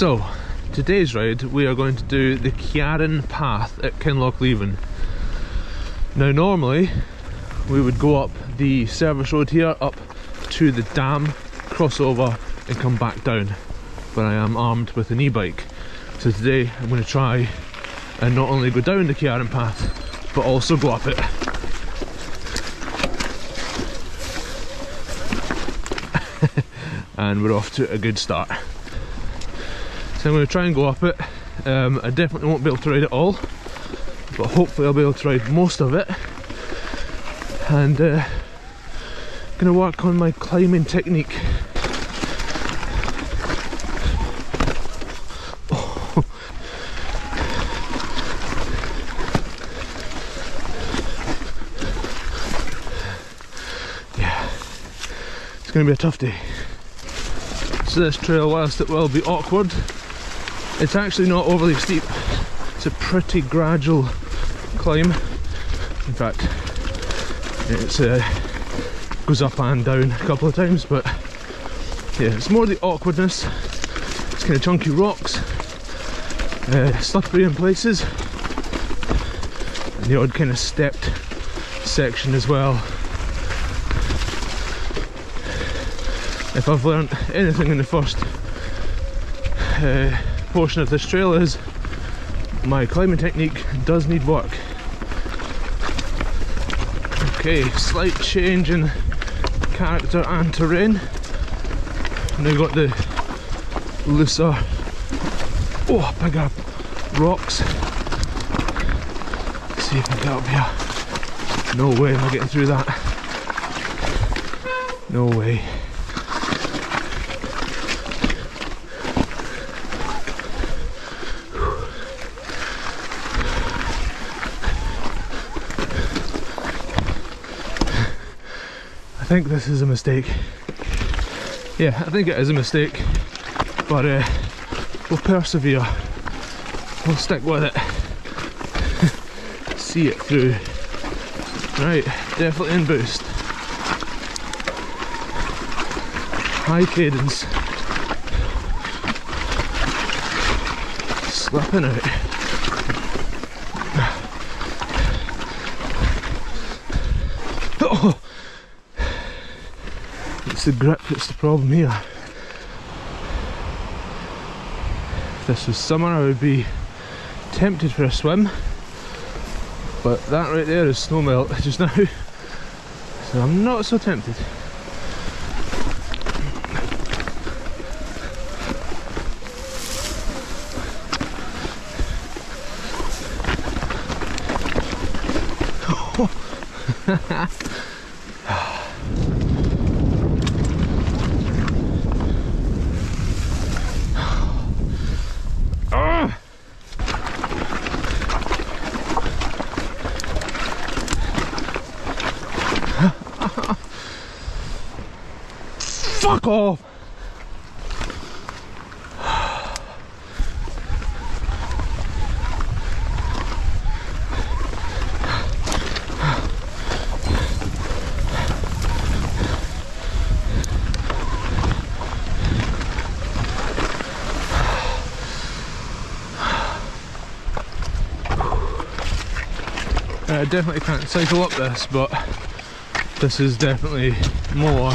So, today's ride we are going to do the Ciaran Path at Kinlochleven. Now normally we would go up the service road here up to the dam, cross over and come back down. But I am armed with an e-bike. So today I'm going to try and not only go down the Ciaran Path but also go up it. and we're off to a good start. So I'm going to try and go up it. Um, I definitely won't be able to ride it all, but hopefully I'll be able to ride most of it. And uh, going to work on my climbing technique. yeah, it's going to be a tough day. So this trail, whilst it will be awkward, it's actually not overly steep. It's a pretty gradual climb. In fact, it uh, goes up and down a couple of times, but yeah, it's more the awkwardness. It's kind of chunky rocks, uh, slippery in places, and the odd kind of stepped section as well. If I've learned anything in the first uh, portion of this trail is my climbing technique does need work. Okay, slight change in character and terrain. Now got the looser, oh bigger rocks. Let's see if I can get up here. No way am I getting through that. No way. Think this is a mistake. Yeah, I think it is a mistake, but uh, we'll persevere. We'll stick with it. See it through. Right, definitely in boost. High cadence. Slipping out. Oh! It's the grip that's the problem here. If this was summer I would be tempted for a swim. But that right there is snow melt just now. So I'm not so tempted. Fuck off! I definitely can't cycle up this, but this is definitely more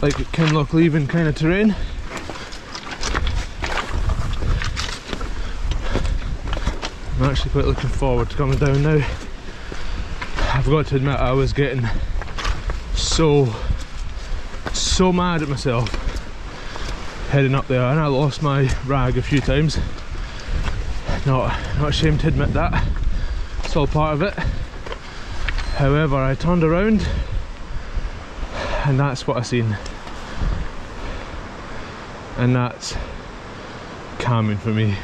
like Kinlochleven kind of terrain. I'm actually quite looking forward to coming down now. I've got to admit I was getting so, so mad at myself heading up there and I lost my rag a few times. Not, not ashamed to admit that. It's all part of it. However, I turned around and that's what I seen. And that's calming for me.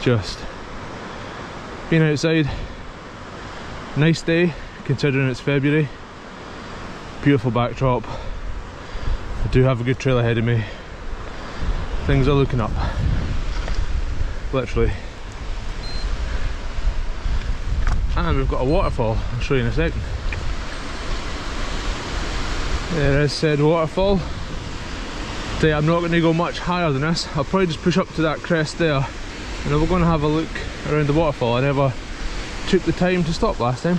Just being outside, nice day considering it's February, beautiful backdrop. I do have a good trail ahead of me. Things are looking up, literally. And we've got a waterfall, I'll show you in a second. There is said waterfall. Uh, I'm not going to go much higher than this. I'll probably just push up to that crest there and then we're going to have a look around the waterfall. I never took the time to stop last time.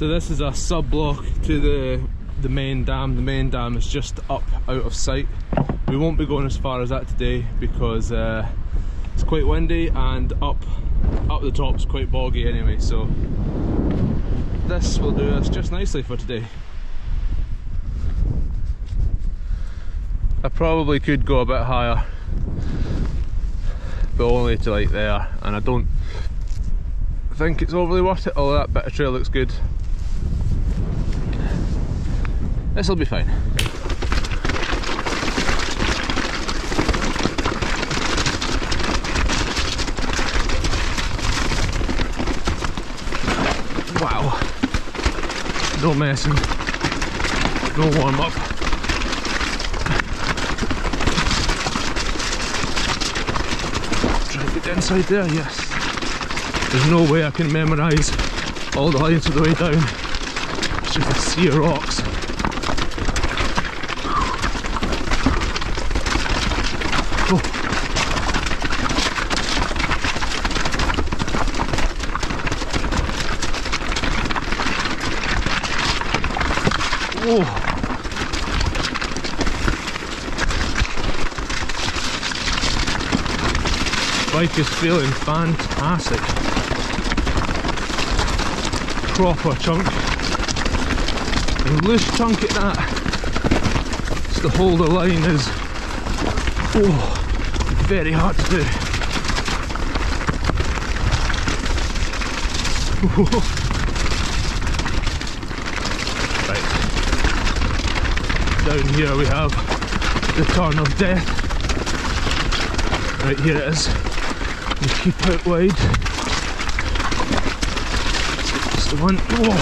So this is a sub block to the the main dam. The main dam is just up out of sight. We won't be going as far as that today because uh, it's quite windy and up up the top is quite boggy anyway. So this will do us just nicely for today. I probably could go a bit higher, but only to like there, and I don't think it's overly worth it. Although that bit of trail looks good. This'll be fine. Wow. No messing. No warm up. Try to get inside there, yes. There's no way I can memorise all the lines of the way down. It's just a sea of rocks. Bike is feeling fantastic. Proper chunk. And loose chunk at that. Just to hold the line is oh, very hard to do. Down here we have the Tarn of Death. Right here it is. We keep out wide. It's the one. Whoa!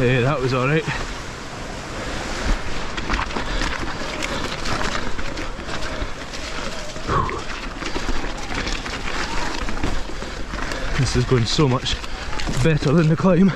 Hey, that was alright. This is going so much better than the climb.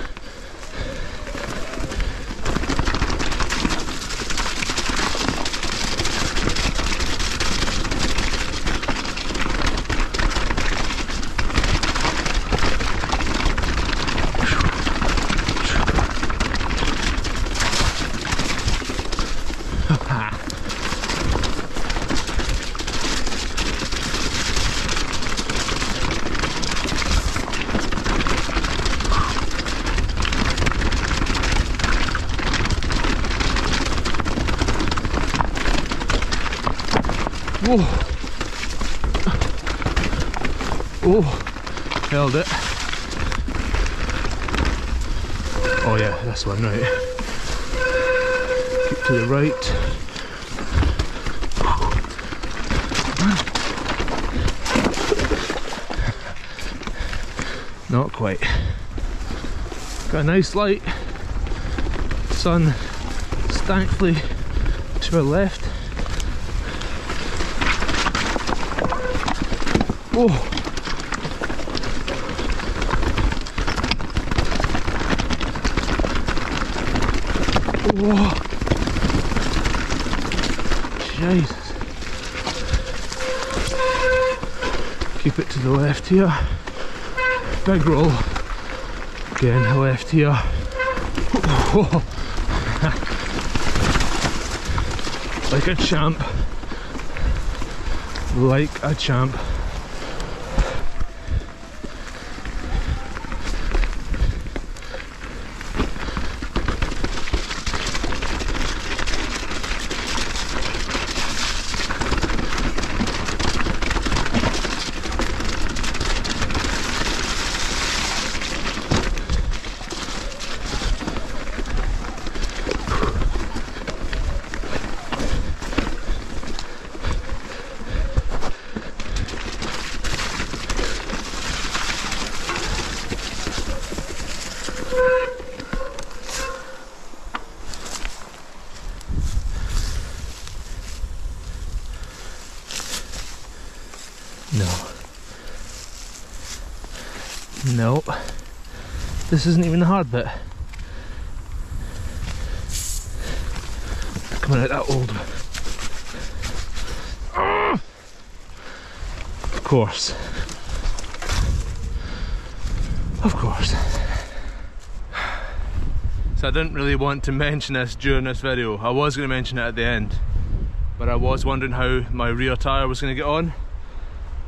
Oh. Oh, held it. Oh yeah, that's one right. Keep to the right. Not quite. Got a nice light. Sun thankfully to our left. Oh. Whoa. Jesus. Keep it to the left here. Big roll. Again, left here. like a champ. Like a champ. This isn't even the hard bit. Coming out that old. Of course. Of course. So I didn't really want to mention this during this video. I was going to mention it at the end. But I was wondering how my rear tyre was going to get on.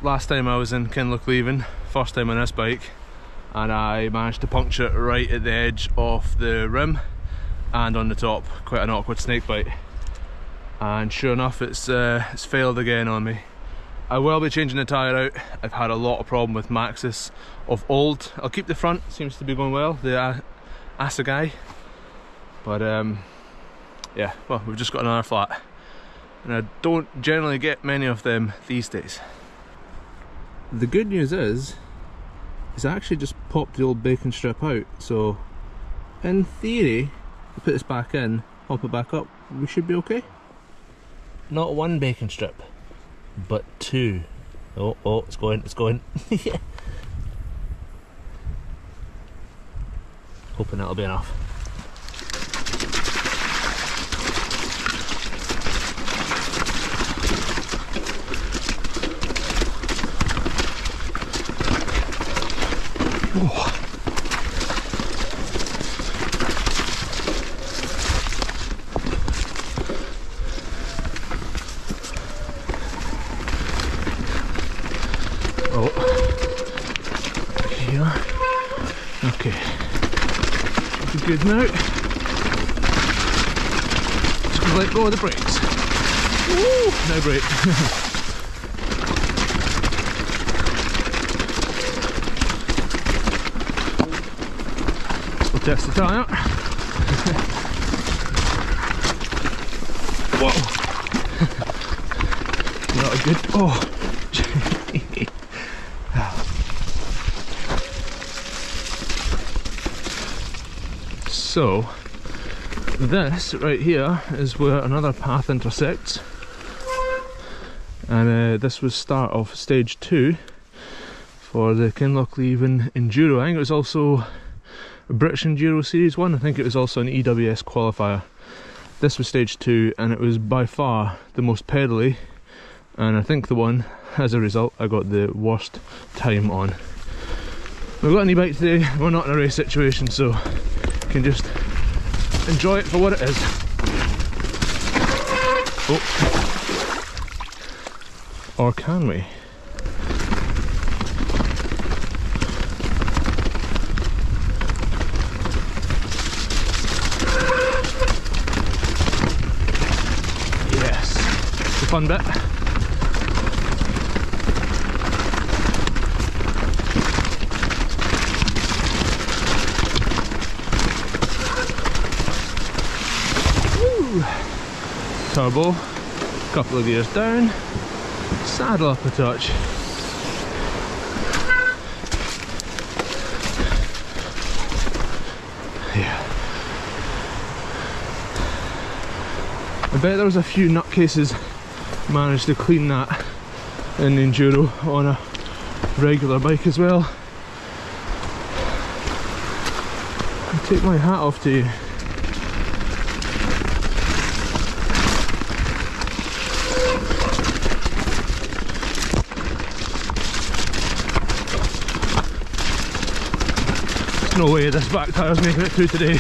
Last time I was in Kinlochleven, first time on this bike, and I managed to puncture it right at the edge of the rim and on the top. Quite an awkward snake bite. And sure enough, it's, uh, it's failed again on me. I will be changing the tyre out. I've had a lot of problem with Maxxis of old. I'll keep the front, seems to be going well, the uh, Assegai. But um, yeah, well, we've just got another flat. And I don't generally get many of them these days. The good news is, is I actually just popped the old bacon strip out. So in theory, put this back in, pop it back up, we should be okay. Not one bacon strip, but two. Oh, oh, it's going, it's going. Hoping that'll be enough. Oh. Okay. Good now. Just let go of the brakes. Woo! No brake. we'll test the tyre. Whoa! Not a good. Oh! so, this right here is where another path intersects. And uh, this was start of stage two for the Kinlochleven Enduro. I think it was also British Enduro Series 1. I think it was also an EWS qualifier. This was stage two and it was by far the most pedally and I think the one, as a result, I got the worst time on. We've got an e-bike today, we're not in a race situation so can just enjoy it for what it is. Oh. Or can we? Yes, the fun bit. Woo. Turbo, couple of gears down, saddle up a touch. Yeah. I bet there was a few nutcases managed to clean that in the Enduro on a regular bike as well. I take my hat off to you. There's no way this back tire's making it through today.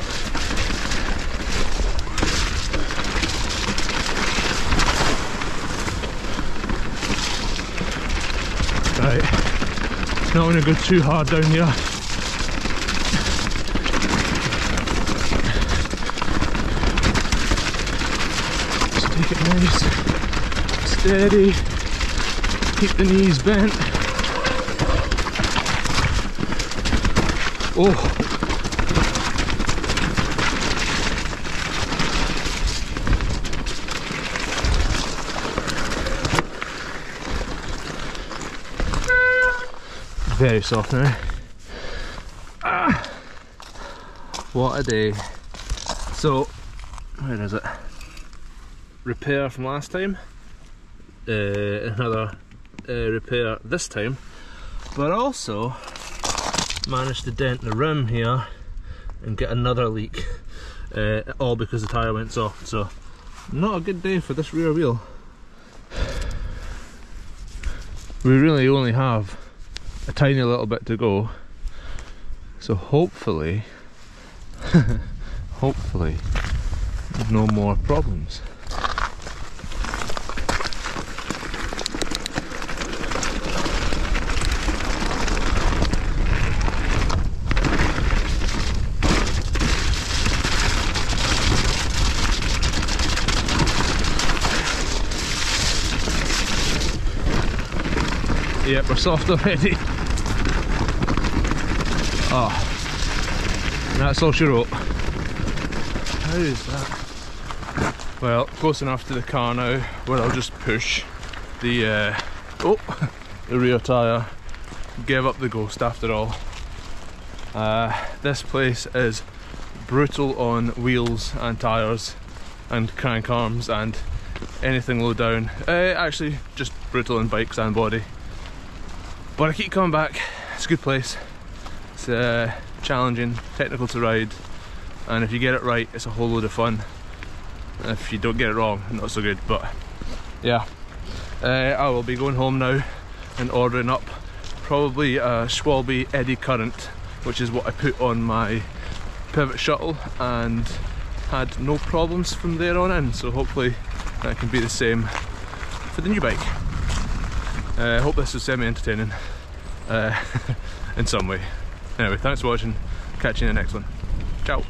right, not going to go too hard down here. Just take it nice, steady, keep the knees bent. Oh. Very soft now. Ah. What a day. So, where is it? Repair from last time. Uh, another uh, repair this time but also managed to dent the rim here and get another leak uh, all because the tyre went soft so not a good day for this rear wheel we really only have a tiny little bit to go. So hopefully hopefully no more problems Yep, we're soft already. Oh, that's all she wrote. How is that? Well, close enough to the car now where I'll just push the, uh, oh, the rear tyre, give up the ghost after all. Uh, this place is brutal on wheels and tyres and crank arms and anything low down. Uh, actually, just brutal on bikes and body. But I keep coming back. It's a good place. It's uh, challenging, technical to ride, and if you get it right, it's a whole load of fun. If you don't get it wrong, not so good. But yeah, uh, I will be going home now and ordering up probably a Schwalbe Eddy Current, which is what I put on my pivot shuttle and had no problems from there on in. So hopefully that can be the same for the new bike. I uh, hope this was semi-entertaining uh, in some way. Anyway, thanks for watching. Catch you in the next one. Ciao.